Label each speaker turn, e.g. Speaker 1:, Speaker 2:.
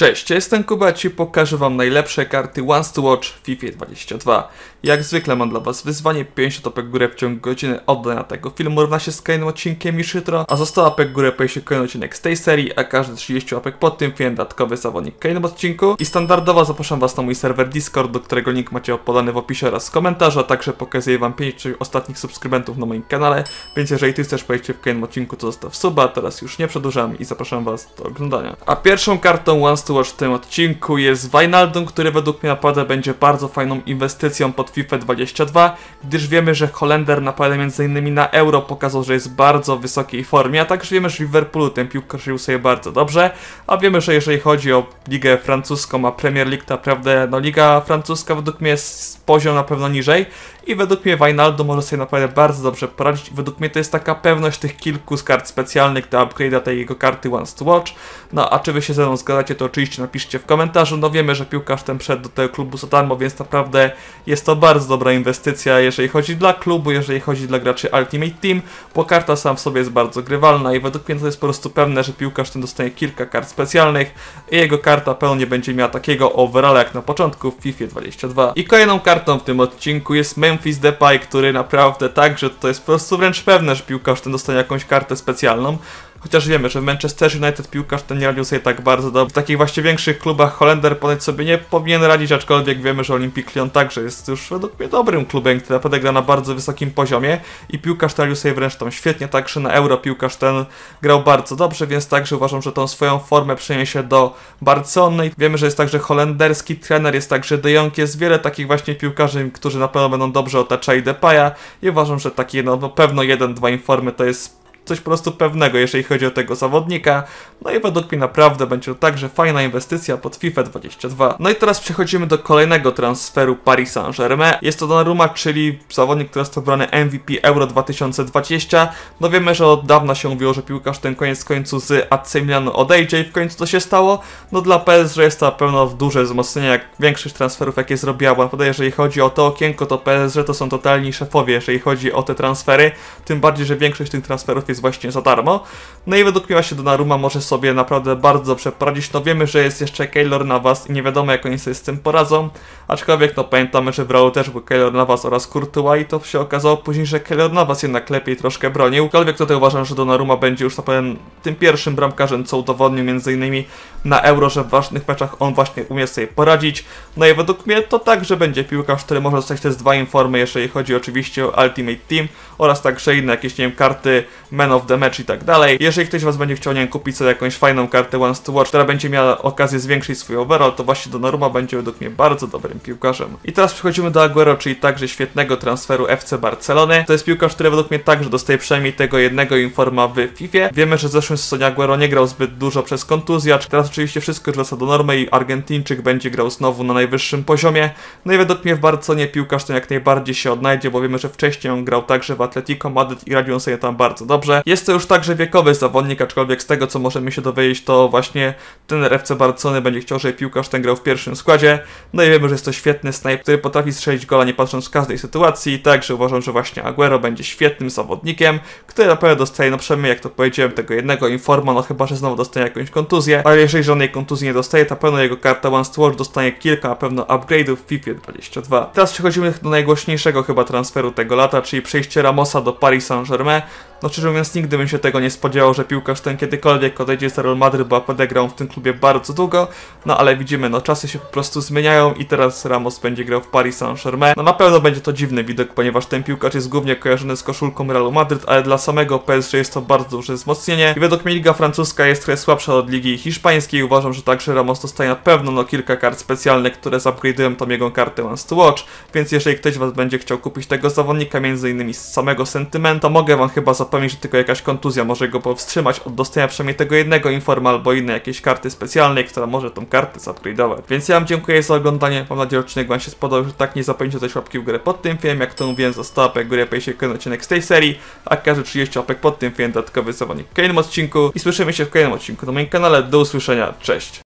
Speaker 1: Cześć, ja jestem Kuba, ci pokażę wam najlepsze karty Once to Watch w FIFA 22. Jak zwykle mam dla was wyzwanie 50 łapek górę w ciągu godziny oddania tego filmu równa się z kolejnym odcinkiem jutro, a 100 łapek górę pojawi się kolejny odcinek z tej serii, a każdy 30 łapek pod tym filmem dodatkowy zawodnik w kolejnym odcinku. I standardowo zapraszam was na mój serwer Discord, do którego link macie podany w opisie oraz w komentarzu, a także pokazuję wam 5 ostatnich subskrybentów na moim kanale, więc jeżeli ty chcesz pojawić w kolejnym odcinku, to zostaw suba, teraz już nie przedłużam i zapraszam was do oglądania. A pierwszą kartą Once Watch w tym odcinku jest Wijnaldum, który według mnie naprawdę będzie bardzo fajną inwestycją pod FIFA 22, gdyż wiemy, że Holender między innymi na Euro pokazał, że jest w bardzo wysokiej formie, a także wiemy, że w Liverpoolu ten piłkarz żył sobie bardzo dobrze, a wiemy, że jeżeli chodzi o ligę francuską, a Premier League, naprawdę no liga francuska według mnie jest poziom na pewno niżej i według mnie Wijnaldum może sobie naprawdę bardzo dobrze poradzić i według mnie to jest taka pewność tych kilku z kart specjalnych do upgrade'a tej jego karty Once to Watch. No a czy wy się ze mną zgadzacie, to oczywiście napiszcie w komentarzu. No wiemy, że piłkarz ten przed do tego klubu za darmo, więc naprawdę jest to bardzo dobra inwestycja, jeżeli chodzi dla klubu, jeżeli chodzi dla graczy Ultimate Team, bo karta sam w sobie jest bardzo grywalna i według mnie to jest po prostu pewne, że piłkarz ten dostanie kilka kart specjalnych i jego karta pełnie będzie miała takiego overalla jak na początku w FIFA 22. I kolejną kartą w tym odcinku jest Memphis Depay, który naprawdę tak, że to jest po prostu wręcz pewne, że piłkarz ten dostanie jakąś kartę specjalną. Chociaż wiemy, że w Manchester United piłkarz ten nie radził sobie tak bardzo dobrze. W takich właśnie większych klubach Holender ponoć sobie nie powinien radzić, aczkolwiek wiemy, że Olympique Lyon także jest już według mnie dobrym klubem, który naprawdę gra na bardzo wysokim poziomie i piłkarz ten radził sobie wręcz tam świetnie, także na Euro piłkarz ten grał bardzo dobrze, więc także uważam, że tą swoją formę przeniesie do Barcelony. Wiemy, że jest także holenderski trener, jest także De Jong, jest wiele takich właśnie piłkarzy, którzy na pewno będą dobrze otaczali Depaya i uważam, że taki no pewno jeden, dwa informy to jest coś po prostu pewnego, jeżeli chodzi o tego zawodnika. No i według mnie naprawdę będzie to także fajna inwestycja pod FIFA 22. No i teraz przechodzimy do kolejnego transferu Paris Saint-Germain. Jest to Donnarumma, czyli zawodnik, który jest wybrany MVP Euro 2020. No wiemy, że od dawna się mówiło, że piłkarz ten koniec końcu z AC Milanu odejdzie i w końcu to się stało. No dla PSG jest to na pewno duże wzmocnienie, jak większość transferów, jakie zrobiła. Bo naprawdę jeżeli chodzi o to okienko, to PSG to są totalni szefowie, jeżeli chodzi o te transfery. Tym bardziej, że większość tych transferów jest jest właśnie za darmo. No i według mnie właśnie Donnarumma może sobie naprawdę bardzo dobrze poradzić. No wiemy, że jest jeszcze Keylor Navas i nie wiadomo jak oni sobie z tym poradzą. Aczkolwiek no pamiętamy, że w Raul też był Keylor Navas oraz Courtois i to się okazało później, że Keylor Navas jednak lepiej troszkę bronił. Aczkolwiek tutaj uważam, że Donnarumma będzie już na pewno tym pierwszym bramkarzem, co udowodnił m.in. na Euro, że w ważnych meczach on właśnie umie sobie poradzić. No i według mnie to także będzie piłkarz, który może dostać te dwa informy, jeżeli chodzi oczywiście o Ultimate Team oraz także inne jakieś, nie wiem, karty Man of the Match i tak dalej. Jeżeli ktoś Was będzie chciał, nie wiem, kupić sobie jakąś fajną kartę Once to Watch, która będzie miała okazję zwiększyć swój overall, to właśnie Donnarumma będzie według mnie bardzo dobrym piłkarzem. I teraz przechodzimy do Aguero, czyli także świetnego transferu FC Barcelony. To jest piłkarz, który według mnie także dostaje przynajmniej tego jednego informa w FIFA. Wiemy, że w zeszłym sezonie Aguero nie grał zbyt dużo przez kontuzję, teraz oczywiście wszystko wraca do normy i Argentyńczyk będzie grał znowu na najwyższym poziomie. No i według mnie w Barcelonie piłkarz ten jak najbardziej się odnajdzie, bo wiemy, że wcześniej on grał także w Atletico Madryt i radził sobie tam bardzo dobrze. Jest to już także wiekowy zawodnik, aczkolwiek z tego co możemy się dowiedzieć, to właśnie ten FC Barcelony będzie chciał, żeby piłkarz ten grał w pierwszym składzie. No i wiemy, że jest to świetny snipe, który potrafi strzelić gola nie patrząc w każdej sytuacji. Także uważam, że właśnie Aguero będzie świetnym zawodnikiem, który na pewno dostaje, no przynajmniej jak to powiedziałem, tego jednego informa, no chyba, że znowu dostaje jakąś kontuzję. Ale jeżeli żadnej kontuzji nie dostaje, to na pewno jego karta One Watch dostanie kilka na pewno upgrade'ów w FIFA 22. Teraz przechodzimy do najgłośniejszego chyba transferu tego lata, czyli przejście Ramosa do Paris Saint-Germain. No szczerze mówiąc, nigdy bym się tego nie spodziewał, że piłkarz ten kiedykolwiek odejdzie z Real Madrid, bo APD grał w tym klubie bardzo długo. No ale widzimy, no czasy się po prostu zmieniają i teraz Ramos będzie grał w Paris Saint-Germain. No na pewno będzie to dziwny widok, ponieważ ten piłkarz jest głównie kojarzony z koszulką Realu Madryt, ale dla samego PSG jest to bardzo duże wzmocnienie. I według mnie Liga Francuska jest trochę słabsza od Ligi Hiszpańskiej. Uważam, że także Ramos dostaje na pewno no, kilka kart specjalnych, które zupgrade'ują tam jego kartę Once to Watch. Więc jeżeli ktoś Was będzie chciał kupić tego zawodnika, między innymi z samego sentymenta, mogę Wam chyba zapewnić, że tylko jakaś kontuzja może go powstrzymać od dostania przynajmniej tego jednego informa albo innej jakiejś karty specjalnej, która może tą kartę zupgrade'ować. Więc ja Wam dziękuję za oglądanie. Mam nadzieję, że odcinek Wam się spodobał, że tak nie zapomnijcie dać łapki w górę pod tym filmem. Jak to mówiłem, 100 łapek w górę się kolejny odcinek z tej serii, a każdy 30 łapek pod tym filmem dodatkowy zawodnik w kolejnym odcinku i słyszymy się w kolejnym odcinku na moim kanale. Do usłyszenia, cześć!